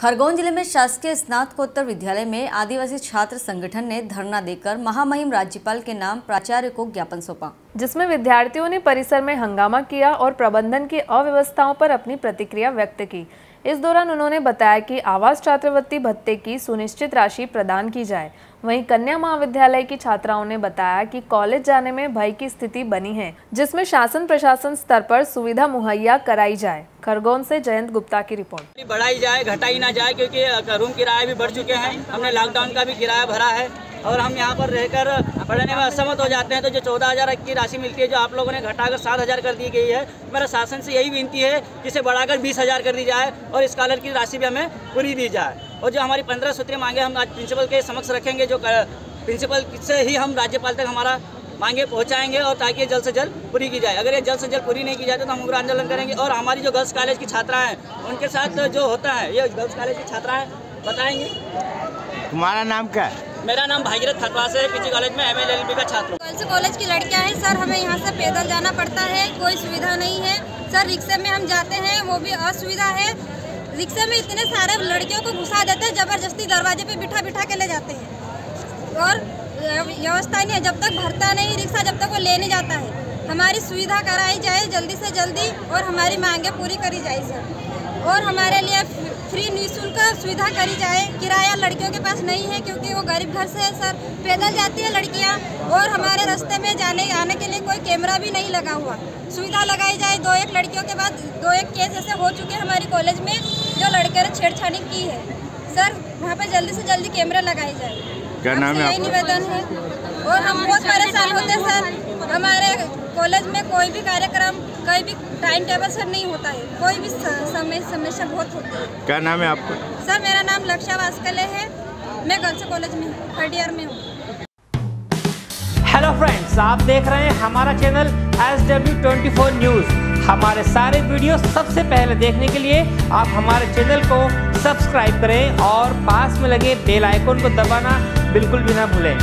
खरगोन ज़िले में शासकीय स्नातकोत्तर विद्यालय में आदिवासी छात्र संगठन ने धरना देकर महामहिम राज्यपाल के नाम प्राचार्य को ज्ञापन सौंपा। जिसमें विद्यार्थियों ने परिसर में हंगामा किया और प्रबंधन की अव्यवस्थाओं पर अपनी प्रतिक्रिया व्यक्त की। इस दौरान उन्होंने बताया कि आवास छात्रवृत्ति भत्ते की सुनिश्चित राशि प्रदान की जाए। वहीं कन्या महाविद्यालय की छात्राओं ने बताया कि कॉलेज जाने में भय की स्थिति बनी है, जिसमें शासन प्रशासन स्तर पर सुविधा मुहैया कराई जाए। खरगोन से जयंत गुप्ता की रिपोर्ट। बढ़ाई जाए, घटाई ना जाए, क्योंकि रूम किराया भी बढ़ चुके हैं। हमने लॉकडाउन का भी किराया भरा है। और हम यहाँ पर रहकर पढ़ने में असमत हो जाते हैं तो जो चौदह हज़ार की राशि मिलती है, जो आप लोगों ने घटाकर सात हज़ार कर दी गई है, मेरा शासन से यही विनती है कि इसे बढ़ाकर बीस हज़ार कर दी जाए और स्कॉलर की राशि भी हमें पूरी दी जाए। और जो हमारी पंद्रह सूत्रीय मांगे हम आज प्रिंसिपल के समक्ष रखेंगे, जो प्रिंसिपल से ही हम राज्यपाल तक हमारा मांगे पहुंचाएँगे और ताकि जल्द से जल्द पूरी की जाए। अगर ये जल्द से जल्द पूरी नहीं की जाए तो हम उग्र आंदोलन करेंगे और हमारी जो गर्ल्स कॉलेज की छात्राएँ हैं, उनके साथ जो होता है, ये गर्ल्स कॉलेज की छात्राएँ बताएँगे। तुम्हारा नाम क्या है? मेरा नाम भागीरथ खतवास है, पीजी कॉलेज में एम एल का छात्र गर्ल्स कॉलेज की लड़कियाँ हैं? सर, हमें यहाँ से पैदल जाना पड़ता है, कोई सुविधा नहीं है। सर, रिक्शे में हम जाते हैं, वो भी असुविधा है। रिक्शे में इतने सारे लड़कियों को घुसा देते हैं, ज़बरदस्ती दरवाजे पे बिठा बिठा के ले जाते हैं। और व्यवस्था नहीं है, जब तक भरता नहीं रिक्शा, जब तक वो लेने जाता है। हमारी सुविधा कराई जाए जल्दी से जल्दी और हमारी मांगे पूरी करी जाए सर। और हमारे लिए फ्री निःशुल्क सुविधा करी जाए। किराया लड़कियों के पास नहीं है क्योंकि वो गरीब घर से है सर। पैदल जाती है लड़कियाँ और हमारे रास्ते में जाने आने के लिए कोई कैमरा भी नहीं लगा हुआ। सुविधा लगाई जाए। दो एक लड़कियों के बाद दो एक केस ऐसे हो चुके हैं हमारी कॉलेज में जो लड़के ने छेड़छाड़ी की है। सर वहाँ पर जल्दी से जल्दी कैमरा लगाई जाए। क्या नाम है निवेदन है। और हम बहुत परेशान होते हैं सर। हमारे कॉलेज में कोई भी कार्यक्रम कोई भी टाइम टेबल सर नहीं होता है। कोई भी समय समस्या बहुत होती है। क्या नाम है आपका? सर मेरा नाम लक्षा वास्कले है। मैं गर्ल्स कॉलेज में हूँ थर्ड ईयर में हूँ। हेलो फ्रेंड्स आप देख रहे हैं हमारा channel S W twenty four news हमारे सारे वीडियो सबसे पहले देखने के लिए आप हमारे चैनल को सब्सक्राइब करें और पास में लगे बेल आइकन को दबाना बिल्कुल भी ना भूलें।